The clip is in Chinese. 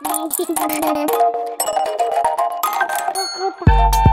哈哈哈哈哈！